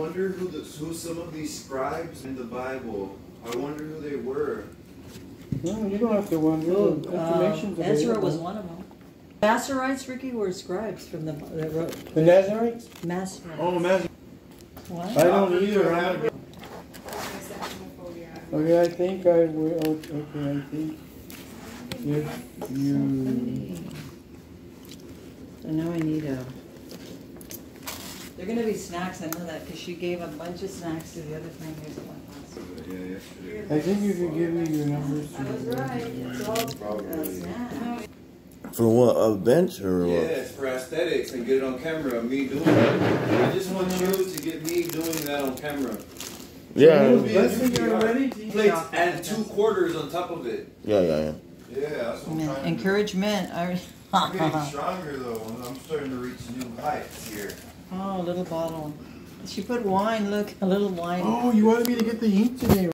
I wonder who, the, who some of these scribes in the Bible. I wonder who they were. No, you don't have to wonder. Oh, The uh, Ezra was one of them. Masoretes, Ricky, were scribes from the, that wrote The Nazarites? Masoretes. Oh, man. What? I don't either. I'm gonna Okay, I think I will, okay, I think if you, So now I need a. They're gonna be snacks, I know that, because she gave a bunch of snacks to the other thing, here's one last. Yeah, yesterday. I think you you give me your numbers. I was right, it's all Probably. For what, a bench or Yeah, what? it's for aesthetics and get it on camera. Me doing it. I just want you to get me doing that on camera. Yeah, Leslie, you're ready? Plates and two quarters on top of it. yeah, yeah, yeah. Yeah, that's what I'm trying to do. Encouragement, I. I'm getting stronger though. I'm starting to reach new heights here. Oh, a little bottle. She put wine, look, a little wine. Oh, you wanted me to get the ink today,